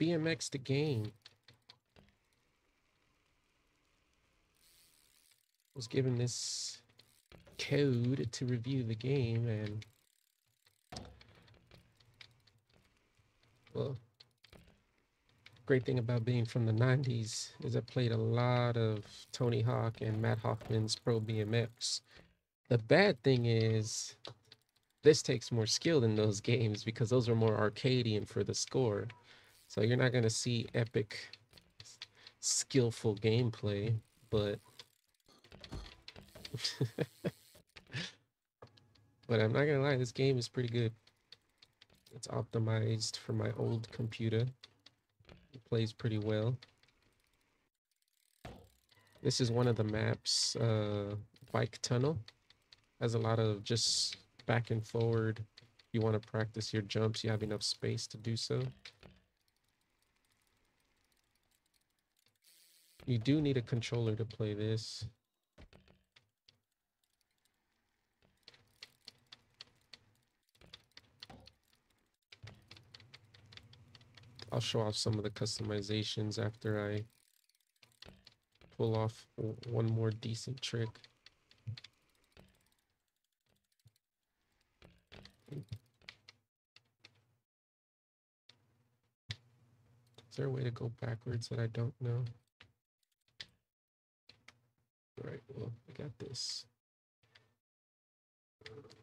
BMX the game. Was given this code to review the game and well great thing about being from the 90s is I played a lot of Tony Hawk and Matt Hoffman's Pro BMX. The bad thing is this takes more skill than those games because those are more arcadian for the score. So you're not going to see epic skillful gameplay, but but I'm not going to lie, this game is pretty good. It's optimized for my old computer. It plays pretty well. This is one of the maps, uh, Bike Tunnel. Has a lot of just back and forward. You want to practice your jumps, you have enough space to do so. You do need a controller to play this. I'll show off some of the customizations after I pull off one more decent trick. Is there a way to go backwards that I don't know? All right, well, I got this.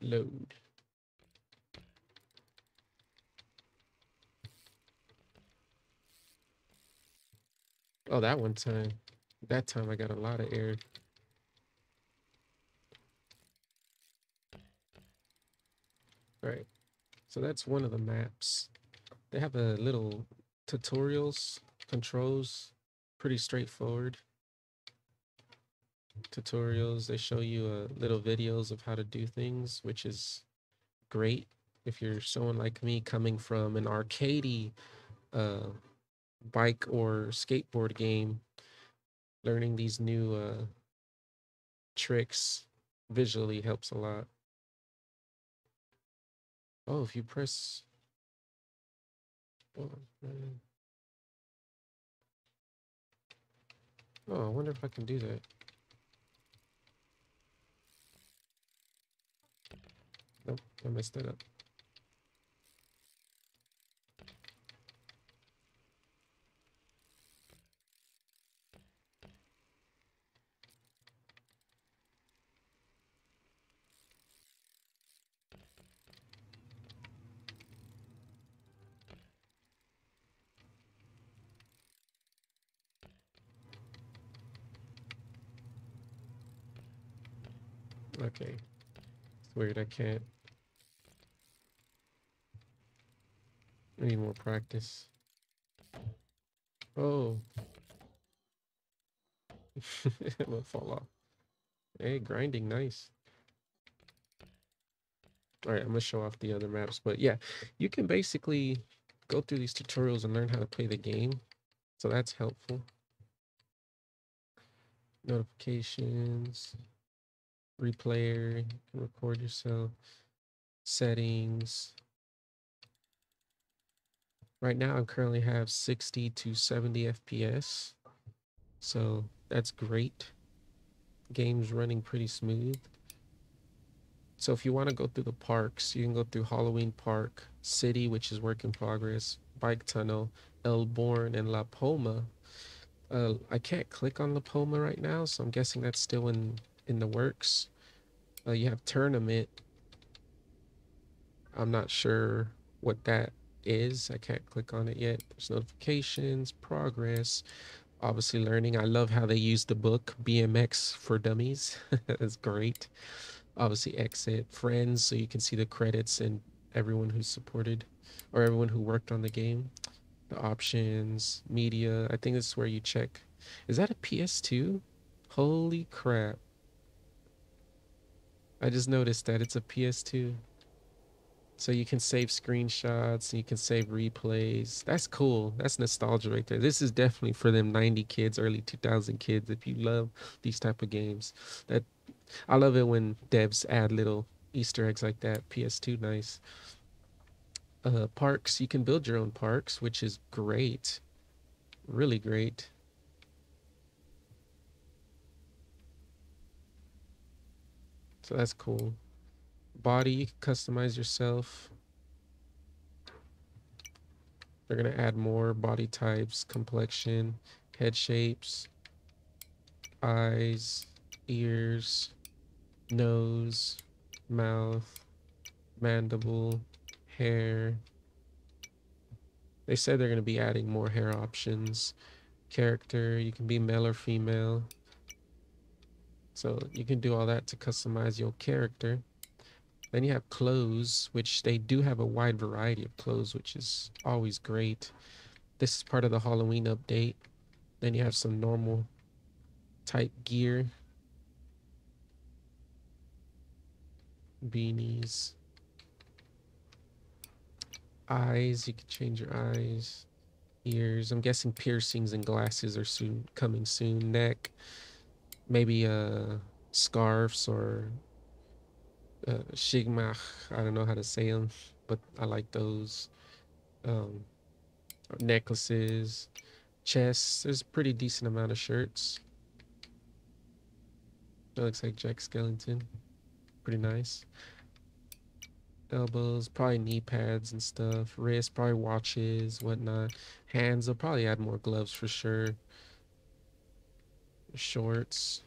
Load. Oh, that one time. That time I got a lot of air. Right. So that's one of the maps. They have a little tutorials, controls, pretty straightforward. Tutorials, they show you uh, little videos of how to do things, which is great if you're someone like me coming from an arcadey uh, bike or skateboard game, learning these new uh, tricks visually helps a lot. Oh, if you press. Oh, oh, I wonder if I can do that. Nope, I messed that up. Okay. It's weird, I can't. Need more practice. Oh. it will fall off. Hey, grinding, nice. All right, I'm gonna show off the other maps, but yeah, you can basically go through these tutorials and learn how to play the game. So that's helpful. Notifications replayer, you can record yourself, settings. Right now I currently have 60 to 70 FPS. So that's great. Game's running pretty smooth. So if you want to go through the parks, you can go through Halloween Park, City, which is work in progress, Bike Tunnel, El Born, and La Poma. Uh, I can't click on La Poma right now, so I'm guessing that's still in in the works. Uh, you have tournament. I'm not sure what that is. I can't click on it yet. There's notifications, progress, obviously learning. I love how they use the book BMX for Dummies. That's great. Obviously exit, friends, so you can see the credits and everyone who supported or everyone who worked on the game. The options, media. I think this is where you check. Is that a PS2? Holy crap. I just noticed that it's a PS2. So you can save screenshots you can save replays. That's cool. That's nostalgia right there. This is definitely for them 90 kids, early 2000 kids. If you love these type of games, that I love it when devs add little Easter eggs like that. PS2, nice. uh, parks. You can build your own parks, which is great. Really great. So that's cool. Body, you can customize yourself. They're going to add more body types, complexion, head shapes, eyes, ears, nose, mouth, mandible, hair. They said they're going to be adding more hair options. Character, you can be male or female. So you can do all that to customize your character. Then you have clothes, which they do have a wide variety of clothes, which is always great. This is part of the Halloween update. Then you have some normal type gear. Beanies. Eyes, you can change your eyes. Ears. I'm guessing piercings and glasses are soon coming soon. Neck. Maybe uh scarves or uh, shigmach. I don't know how to say them, but I like those. Um, necklaces, chests. There's a pretty decent amount of shirts. That looks like Jack Skellington. Pretty nice. Elbows, probably knee pads and stuff. Wrists, probably watches, whatnot. Hands, they'll probably add more gloves for sure. Shorts.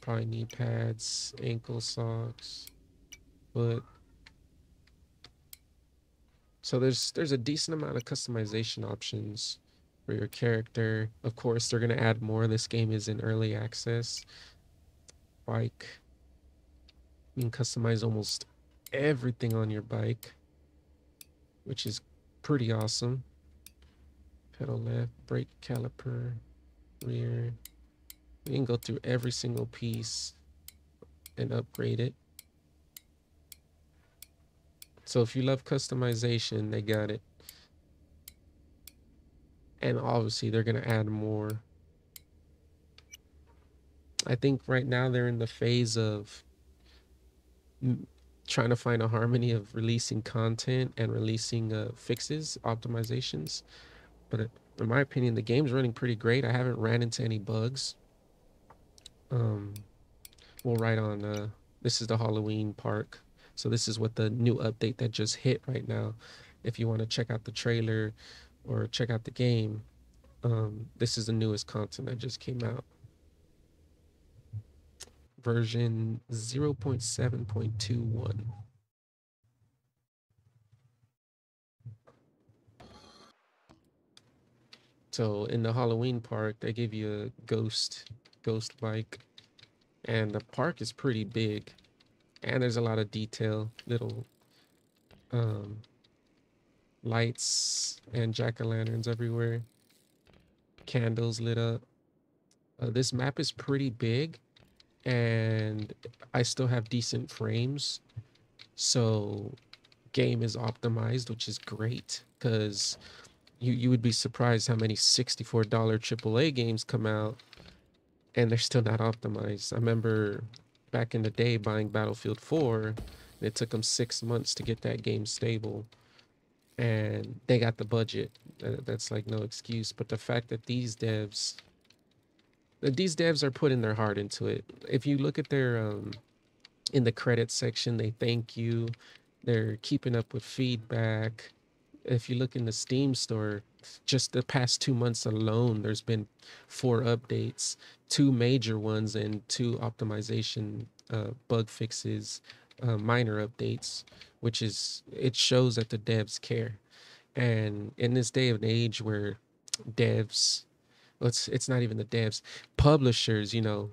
Probably knee pads, ankle socks, foot. So there's there's a decent amount of customization options for your character. Of course, they're gonna add more. This game is in early access. Bike. You can customize almost everything on your bike, which is pretty awesome. Pedal left, brake caliper, rear. You can go through every single piece and upgrade it. So if you love customization, they got it. And obviously they're going to add more. I think right now they're in the phase of trying to find a harmony of releasing content and releasing uh, fixes, optimizations. But in my opinion, the game's running pretty great. I haven't ran into any bugs um well right on uh this is the halloween park. So this is what the new update that just hit right now. If you want to check out the trailer or check out the game um this is the newest content that just came out. Version 0.7.21 so in the halloween park they give you a ghost ghost bike. And the park is pretty big. And there's a lot of detail, little um, lights and jack-o'-lanterns everywhere. Candles lit up. Uh, this map is pretty big and I still have decent frames. So game is optimized, which is great because you, you would be surprised how many $64 AAA games come out and they're still not optimized. I remember back in the day buying Battlefield 4, it took them six months to get that game stable, and they got the budget. That's like no excuse. But the fact that these devs, these devs are putting their heart into it. If you look at their um, in the credit section, they thank you. They're keeping up with feedback. If you look in the Steam store, just the past two months alone, there's been four updates, two major ones, and two optimization uh, bug fixes, uh, minor updates, which is it shows that the devs care. And in this day and age where devs, well, it's it's not even the devs, publishers, you know,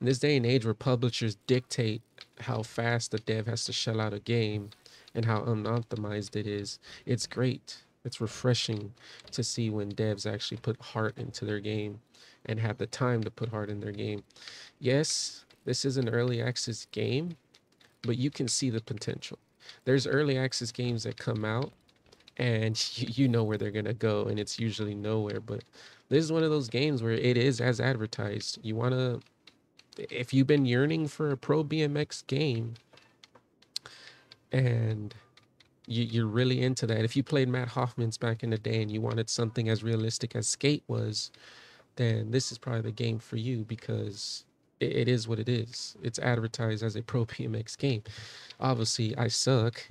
in this day and age where publishers dictate how fast the dev has to shell out a game and how unoptimized it is, it's great it's refreshing to see when devs actually put heart into their game and have the time to put heart in their game. Yes, this is an early access game, but you can see the potential. There's early access games that come out and you know where they're going to go and it's usually nowhere, but this is one of those games where it is as advertised. You want to if you've been yearning for a pro BMX game and you, you're really into that. If you played Matt Hoffman's back in the day and you wanted something as realistic as Skate was, then this is probably the game for you because it, it is what it is. It's advertised as a pro BMX game. Obviously, I suck,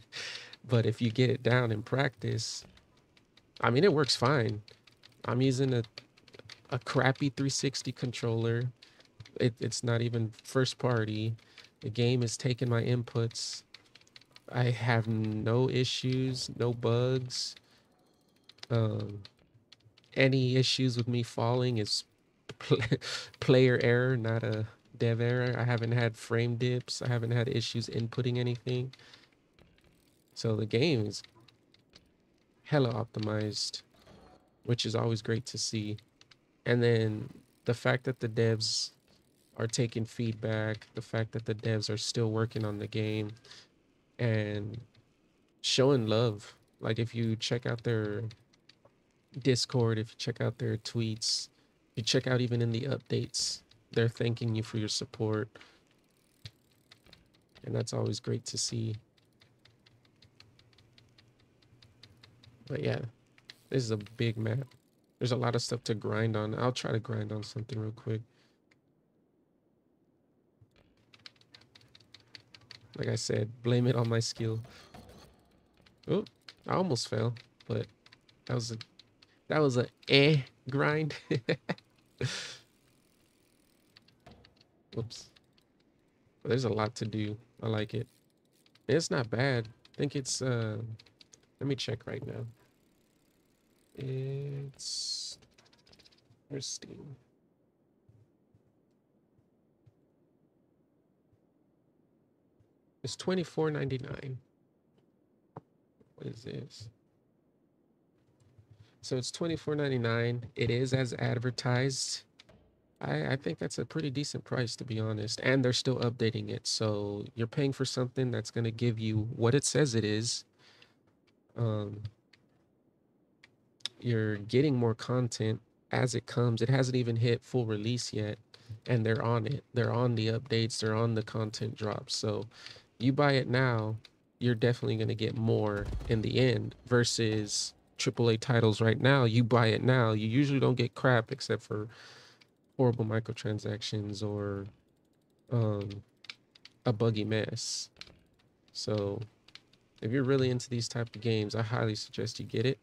but if you get it down in practice, I mean, it works fine. I'm using a a crappy 360 controller. It, it's not even first party. The game is taking my inputs. I have no issues, no bugs. Um, any issues with me falling is pl- player error, not a dev error. I haven't had frame dips. I haven't had issues inputting anything. So the game is hella optimized, which is always great to see. And then the fact that the devs are taking feedback, the fact that the devs are still working on the game and showing love. Like if you check out their Discord, if you check out their tweets, you check out even in the updates, they're thanking you for your support. And that's always great to see. But yeah, this is a big map. There's a lot of stuff to grind on. I'll try to grind on something real quick. Like I said, blame it on my skill. Oh, I almost fell, but that was a that was a eh grind. Whoops. There's a lot to do. I like it. It's not bad. I think it's uh let me check right now. It's Steam? It's twenty four ninety nine. What is this? So it's twenty four ninety nine. It is as advertised. I, I think that's a pretty decent price to be honest. And they're still updating it. So you're paying for something that's gonna give you what it says it is. Um you're getting more content as it comes. It hasn't even hit full release yet, and they're on it. They're on the updates, they're on the content drops. So you buy it now, you're definitely going to get more in the end versus AAA titles right now. You buy it now, you usually don't get crap except for horrible microtransactions or um, a buggy mess. So if you're really into these type of games, I highly suggest you get it.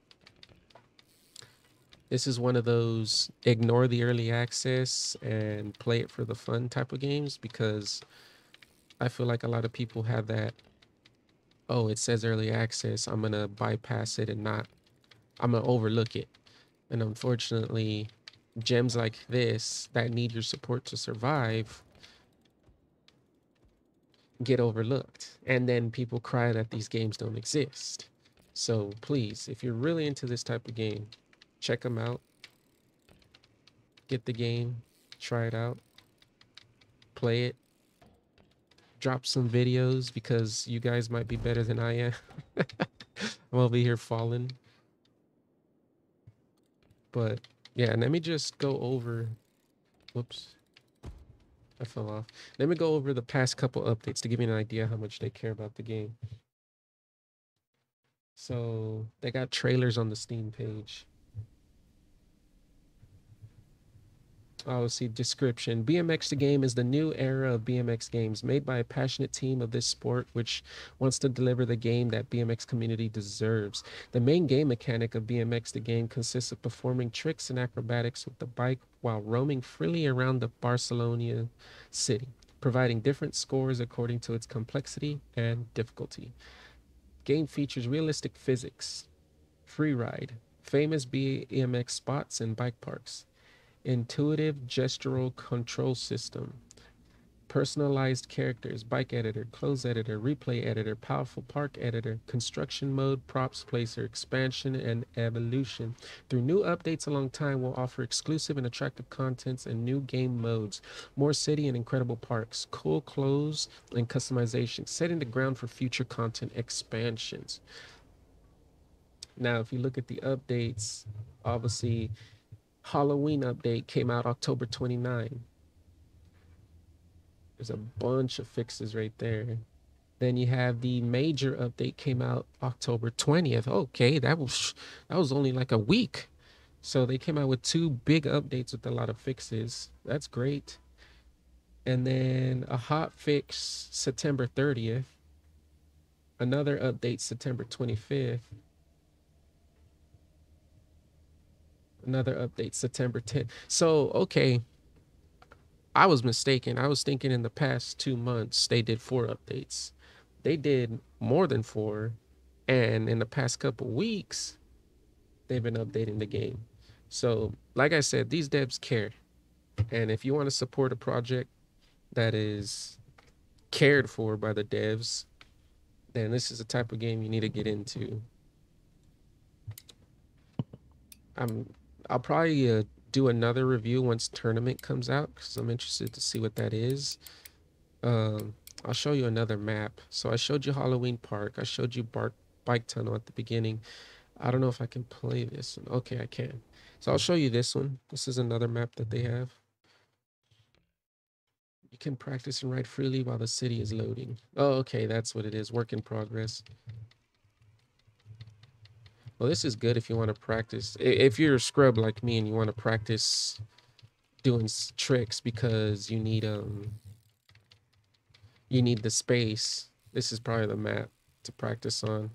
This is one of those ignore the early access and play it for the fun type of games because I feel like a lot of people have that. Oh, it says early access. I'm going to bypass it and not, I'm going to overlook it. And unfortunately, gems like this that need your support to survive get overlooked. And then people cry that these games don't exist. So please, if you're really into this type of game, check them out. Get the game, try it out, play it, drop some videos because you guys might be better than I am. I'm over here falling. But yeah, let me just go over. Whoops. I fell off. Let me go over the past couple updates to give you an idea how much they care about the game. So they got trailers on the Steam page. Oh, see, description. BMX the game is the new era of BMX games made by a passionate team of this sport which wants to deliver the game that BMX community deserves. The main game mechanic of BMX the game consists of performing tricks and acrobatics with the bike while roaming freely around the Barcelona city, providing different scores according to its complexity and difficulty. Game features realistic physics, free ride, famous BMX spots and bike parks intuitive gestural control system, personalized characters, bike editor, clothes editor, replay editor, powerful park editor, construction mode, props placer, expansion, and evolution. Through new updates along time, we'll offer exclusive and attractive contents and new game modes, more city and incredible parks, cool clothes and customization, setting the ground for future content expansions. Now, if you look at the updates, obviously Halloween update came out October 29. There's a bunch of fixes right there. Then you have the major update came out October 20th. Okay, that was that was only like a week. So they came out with two big updates with a lot of fixes. That's great. And then a hot fix September 30th. Another update September 25th. Another update September 10th. So, okay. I was mistaken. I was thinking in the past 2 months they did 4 updates they did more than four and in the past couple weeks they've been updating the game so like i said these devs care and if you want to support a project that is cared for by the devs then this is the type of game you need to get into i'm i'll probably uh, do another review once tournament comes out because i'm interested to see what that is um I'll show you another map. So I showed you Halloween Park. I showed you Bark Bike Tunnel at the beginning. I don't know if I can play this. One. Okay, I can. So I'll show you this one. This is another map that they have. You can practice and ride freely while the city is loading. Oh, okay, that's what it is. Work in progress. Well, this is good if you want to practice. If you're a scrub like me and you want to practice doing tricks because you need um you need the space. This is probably the map to practice on.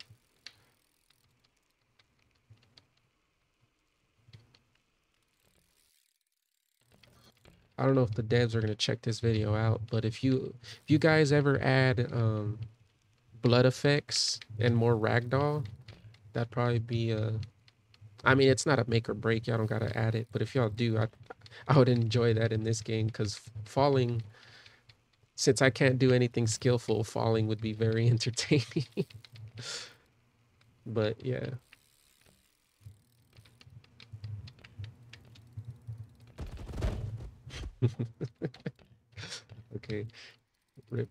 I don't know if the devs are gonna check this video out, but if you if you guys ever add um, blood effects and more ragdoll, that'd probably be a. I mean, it's not a make or break. Y'all don't gotta add it, but if y'all do, I I would enjoy that in this game because falling since I can't do anything skillful, falling would be very entertaining. but yeah. okay. Rip.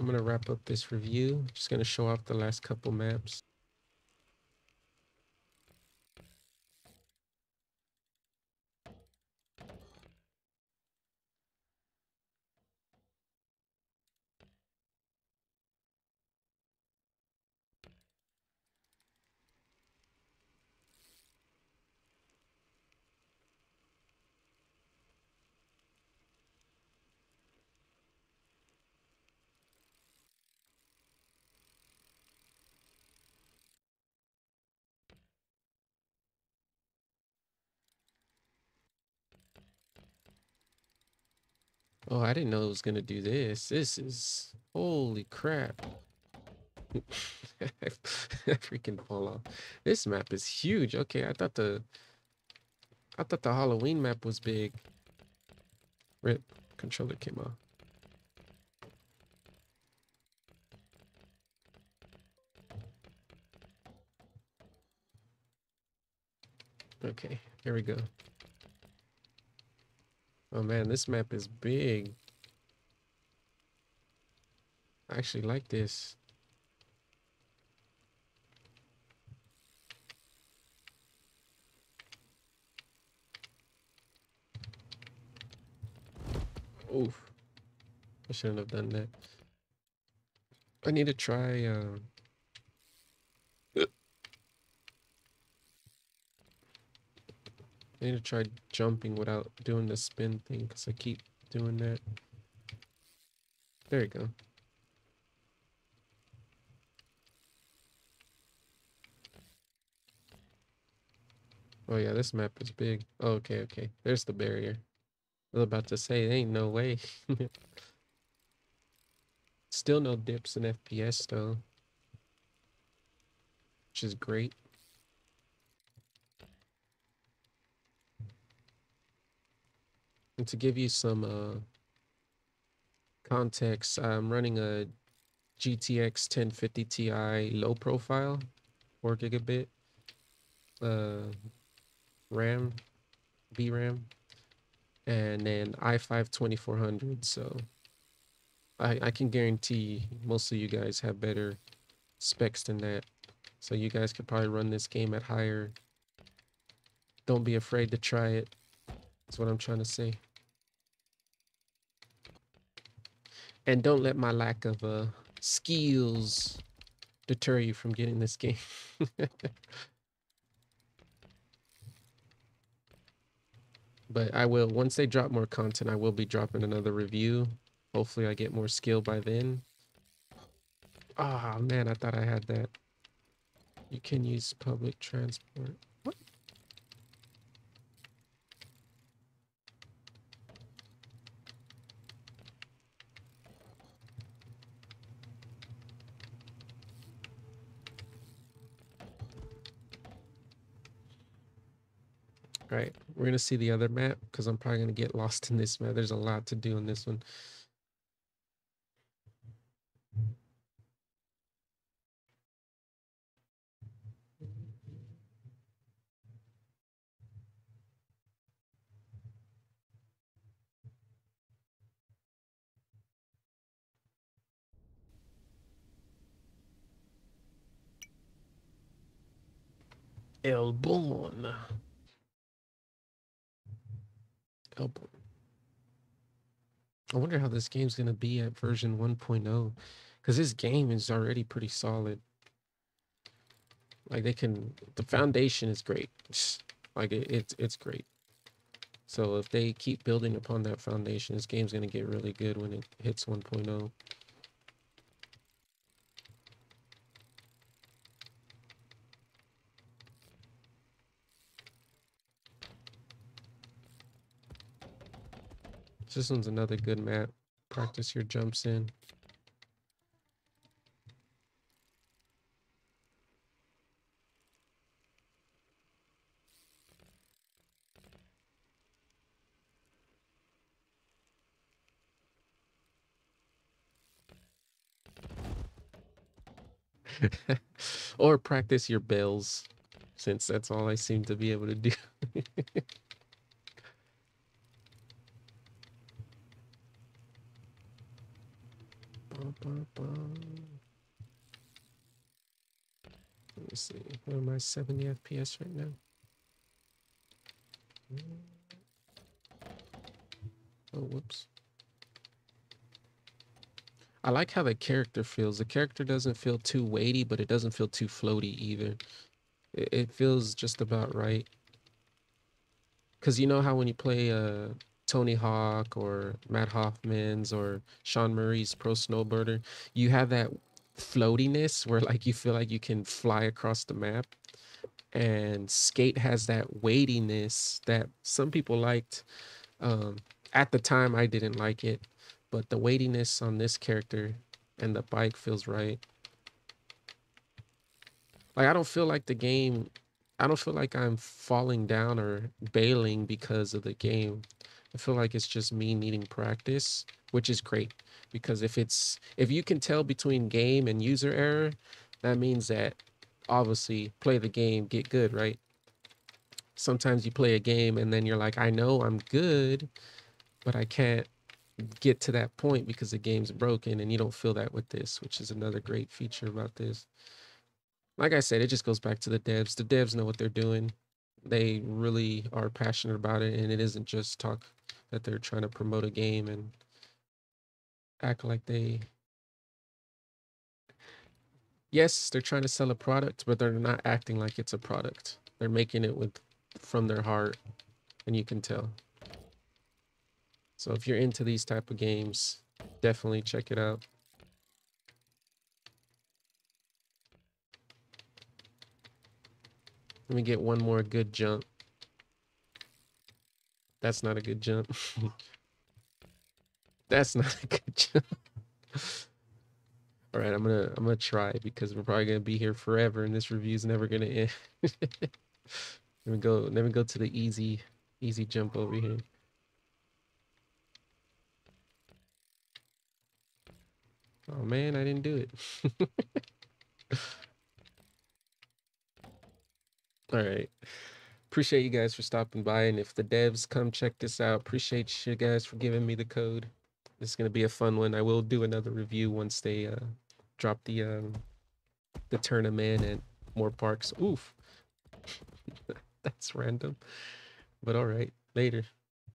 I'm gonna wrap up this review. Just gonna show off the last couple maps. Oh, I didn't know it was gonna do this. This is holy crap. I freaking fall off. This map is huge. Okay, I thought the I thought the Halloween map was big. Rip controller came off. Okay, here we go. Oh man, this map is big. I actually like this. Oof. I shouldn't have done that. I need to try, um... I need to try jumping without doing the spin thing because I keep doing that. There you go. Oh yeah, this map is big. Oh, okay, okay. There's the barrier. I was about to say, there ain't no way. Still no dips in FPS though. Which is great. And to give you some uh, context, I'm running a GTX 1050 Ti low profile, 4 gigabit uh, RAM, VRAM. and then i5 2400. So I, I can guarantee most of you guys have better specs than that. So you guys could probably run this game at higher. Don't be afraid to try it. That's what I'm trying to say. And don't let my lack of uh, skills deter you from getting this game. but I will, once they drop more content, I will be dropping another review. Hopefully I get more skill by then. Ah, oh, man, I thought I had that. You can use public transport. All right, we're gonna see the other map because I'm probably gonna get lost in this map. There's a lot to do in this one. El Born. I wonder how this game's going to be at version 1.0. Because this game is already pretty solid. Like they can, the foundation is great. Like it, it's, it's great. So if they keep building upon that foundation, this game's going to get really good when it hits 1.0. This one's another good map. Practice your jumps in. or practice your bells, since that's all I seem to be able to do. Let me see. What am I? 70 FPS right now? Oh, whoops. I like how the character feels. The character doesn't feel too weighty, but it doesn't feel too floaty either. It, it feels just about right. Because you know how when you play uh, Tony Hawk or Matt Hoffman's or Sean Murray's Pro Snowboarder, you have that floatiness where like you feel like you can fly across the map. And Skate has that weightiness that some people liked. Um, at the time, I didn't like it, but the weightiness on this character and the bike feels right. Like I don't feel like the game I don't feel like I'm falling down or bailing because of the game. I feel like it's just me needing practice, which is great because if it's if you can tell between game and user error, that means that obviously play the game, get good, right? Sometimes you play a game and then you're like, I know I'm good, but I can't get to that point because the game's broken and you don't feel that with this, which is another great feature about this. Like I said, it just goes back to the devs. The devs know what they're doing. They really are passionate about it and it isn't just talk that they're trying to promote a game and act like they yes they're trying to sell a product but they're not acting like it's a product. They're making it with from their heart and you can tell. So if you're into these type of games definitely check it out. Let me get one more good jump that's not a good jump. That's not a good jump. All right, I'm gonna I'm gonna try because we're probably gonna be here forever, and this review is never gonna end. let me go. Let me go to the easy easy jump over here. Oh man, I didn't do it. All right. Appreciate you guys for stopping by. And if the devs come check this out, appreciate you guys for giving me the code. This is gonna be a fun one. I will do another review once they uh, drop the um, the tournament and more parks. Oof, that's random. But all right, later.